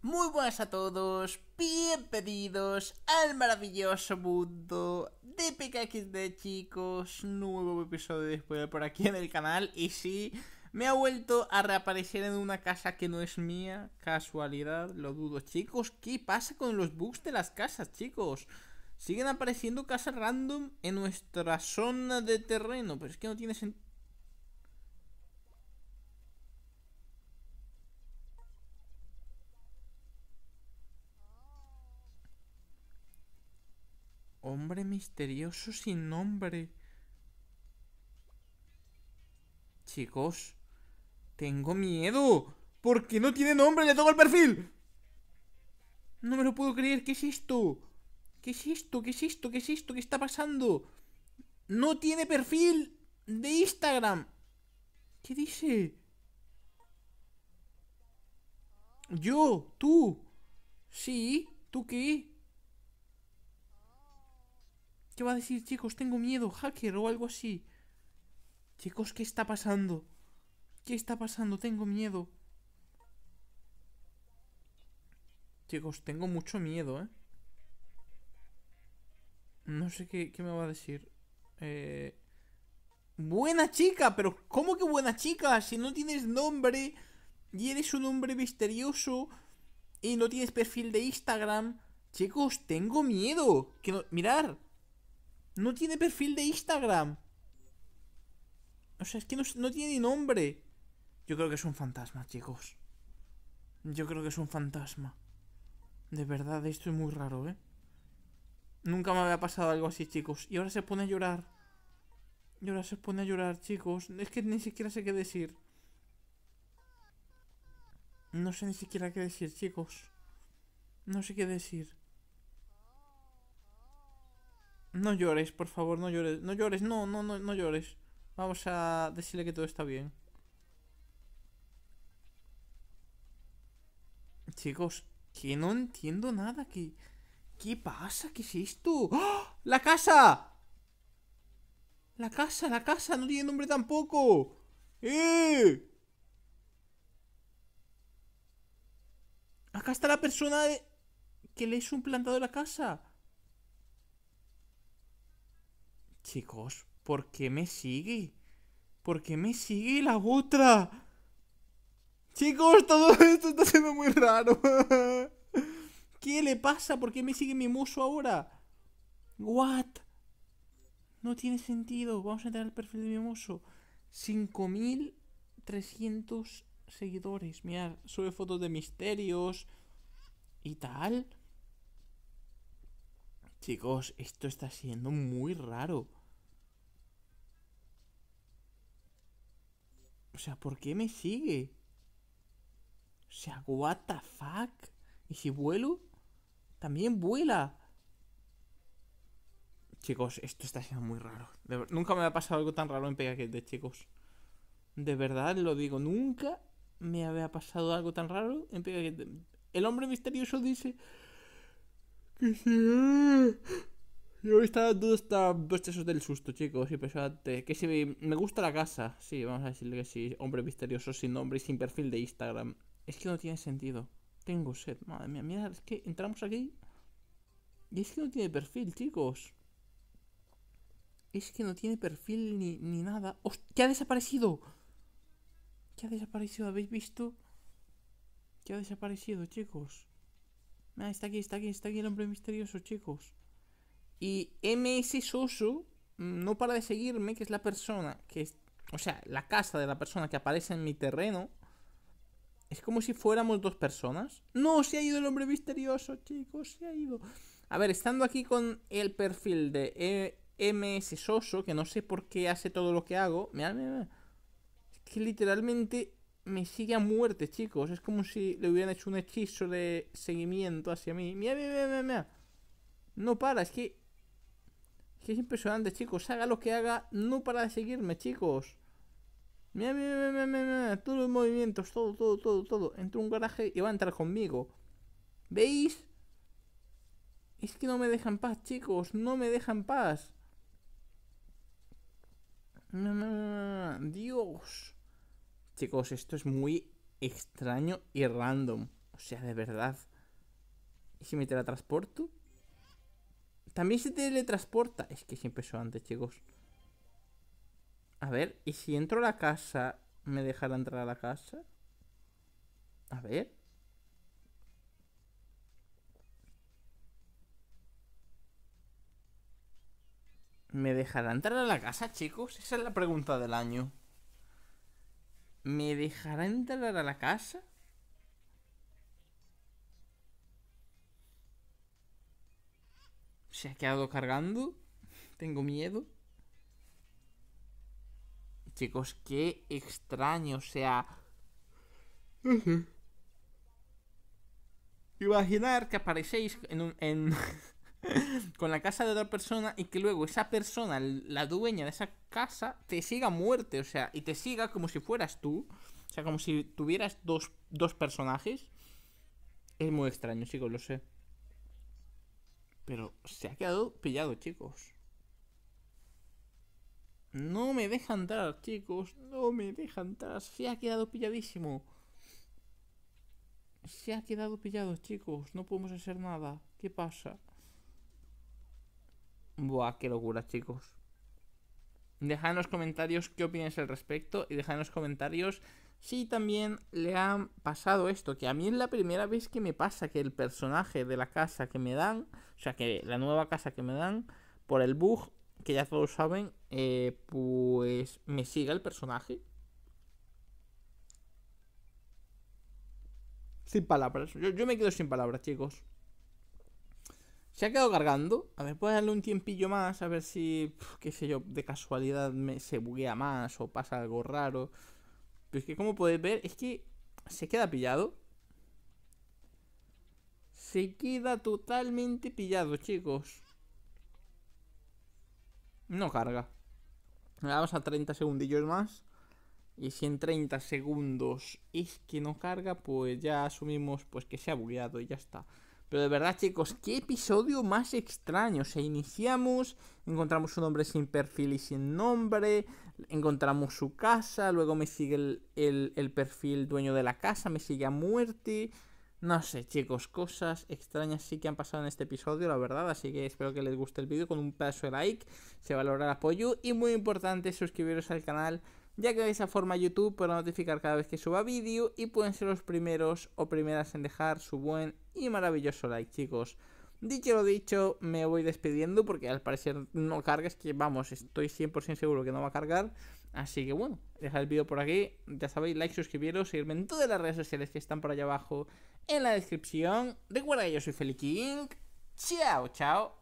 Muy buenas a todos, bienvenidos al maravilloso mundo de PKXD chicos Nuevo episodio de spoiler por aquí en el canal Y sí, me ha vuelto a reaparecer en una casa que no es mía Casualidad, lo dudo chicos ¿Qué pasa con los bugs de las casas chicos? Siguen apareciendo casas random en nuestra zona de terreno Pero es que no tiene sentido Hombre misterioso sin nombre. Chicos, tengo miedo. Porque no tiene nombre, le toco el perfil. No me lo puedo creer, ¿qué es esto? ¿Qué es esto? ¿Qué es esto? ¿Qué es esto? ¿Qué está pasando? No tiene perfil de Instagram. ¿Qué dice? Yo, tú. Sí, ¿tú qué? ¿Qué va a decir, chicos? Tengo miedo, hacker o algo así. Chicos, ¿qué está pasando? ¿Qué está pasando? Tengo miedo. Chicos, tengo mucho miedo, ¿eh? No sé qué, me va a decir. Eh... Buena chica, pero ¿cómo que buena chica? Si no tienes nombre y eres un hombre misterioso y no tienes perfil de Instagram. Chicos, tengo miedo. Que. Mirar. No tiene perfil de Instagram. O sea, es que no, tiene ni nombre. Yo creo que es un fantasma, chicos. Yo creo que es un fantasma. De verdad, esto es muy raro, ¿eh? Nunca me había pasado algo así, chicos. Y ahora se pone a llorar. Y ahora se pone a llorar, chicos. Es que ni siquiera sé qué decir. No sé ni siquiera qué decir, chicos. No sé qué decir. No llores, por favor, no llores. No llores, no, no, no, no llores. Vamos a decirle que todo está bien. Chicos, que no entiendo nada. ¿Qué, qué pasa? ¿Qué es esto? ¡Ah! ¡La casa! La casa, la casa, no tiene nombre tampoco. ¡Eh! Acá está la persona que le hizo un plantado de la casa. Chicos, ¿por qué me sigue? ¿Por qué me sigue la otra? Chicos, todo esto está siendo muy raro. ¿Qué le pasa? ¿Por qué me sigue mi muso ahora? What? No tiene sentido. Vamos a entrar al perfil de mi muso. 5300 seguidores. Mirad, sube fotos de misterios y tal. Chicos, esto está siendo muy raro. O sea, ¿por qué me sigue? O sea, what the fuck? ¿Y si vuelo? También vuela. Chicos, esto está siendo muy raro. nunca me ha pasado algo tan raro en de chicos. De verdad lo digo, nunca me había pasado algo tan raro en Pegaquete. El hombre misterioso dice que yo dando está dos esos del susto, chicos. Pensate que si me gusta la casa. Sí, vamos a decirle que sí. Hombre misterioso, sin nombre y sin perfil de Instagram. Es que no tiene sentido. Tengo sed. Madre mía, mira, es que entramos aquí. Y es que no tiene perfil, chicos. Es que no tiene perfil ni, ni nada. ¡Hostia! ¿Qué ha desaparecido? ¿Qué ha desaparecido? ¿Habéis visto? ¿Qué ha desaparecido, chicos? Mira, está aquí, está aquí, está aquí el hombre misterioso, chicos. Y MS Soso mm, no para de seguirme, que es la persona que es, o sea, la casa de la persona que aparece en mi terreno. Es como si fuéramos dos personas. No, se ha ido el hombre misterioso, chicos, se ha ido. A ver, estando aquí con el perfil de e MS Soso, que no sé por qué hace todo lo que hago. Mirad, mirad, Es que literalmente me sigue a muerte, chicos. Es como si le hubieran hecho un hechizo de seguimiento hacia mí. Mira, mira, mira, mira. No para, es que que es impresionante, chicos. Haga lo que haga, no para de seguirme, chicos. Mira, mira, mira, mira, todos los movimientos, todo, todo, todo, todo. Entró un garaje y va a entrar conmigo. ¿Veis? Es que no me dejan paz, chicos. No me dejan paz. Dios. Chicos, esto es muy extraño y random. O sea, de verdad. ¿Y si me teletransporto? También se teletransporta. Es que siempre empezó antes, chicos. A ver, ¿y si entro a la casa, me dejará entrar a la casa? A ver. ¿Me dejará entrar a la casa, chicos? Esa es la pregunta del año. ¿Me dejará entrar a la casa? Se ha quedado cargando. Tengo miedo. Chicos, qué extraño. O sea... Imaginar que aparecéis en un... En... con la casa de otra persona y que luego esa persona, la dueña de esa casa, te siga a muerte, o sea, y te siga como si fueras tú, o sea, como si tuvieras dos, dos personajes. Es muy extraño, chicos, lo sé. Pero se ha quedado pillado, chicos. No me deja entrar, chicos. No me deja entrar. Se ha quedado pilladísimo. Se ha quedado pillado, chicos. No podemos hacer nada. ¿Qué pasa? Buah, qué locura, chicos. Dejad en los comentarios qué opináis al respecto y dejad en los comentarios si también le ha pasado esto, que a mí es la primera vez que me pasa que el personaje de la casa que me dan, o sea, que la nueva casa que me dan, por el bug, que ya todos saben, eh, pues me siga el personaje. Sin palabras, yo, yo me quedo sin palabras, chicos. Se ha quedado cargando. A ver, puedo darle un tiempillo más. A ver si, qué sé yo, de casualidad me, se buguea más o pasa algo raro. Pero es que como podéis ver, es que se queda pillado. Se queda totalmente pillado, chicos. No carga. Vamos a 30 segundillos más. Y si en 30 segundos es que no carga, pues ya asumimos pues que se ha bugueado y ya está. Pero de verdad, chicos, qué episodio más extraño. O sea, iniciamos, encontramos un hombre sin perfil y sin nombre, encontramos su casa, luego me sigue el, el, perfil dueño de la casa, me sigue a muerte. No sé, chicos, cosas extrañas sí que han pasado en este episodio, la verdad. Así que espero que les guste el vídeo con un pedazo de like, se valora el apoyo y muy importante suscribiros al canal ya que de esa forma YouTube podrá notificar cada vez que suba vídeo y pueden ser los primeros o primeras en dejar su buen y maravilloso like, chicos. Dicho lo dicho, me voy despidiendo porque al parecer no carga, es que vamos, estoy 100% seguro que no va a cargar. Así que bueno, dejad el vídeo por aquí, ya sabéis, like, suscribiros, seguirme en todas las redes sociales que están por allá abajo en la descripción. Recuerda que yo soy Feliking. Chao, chao.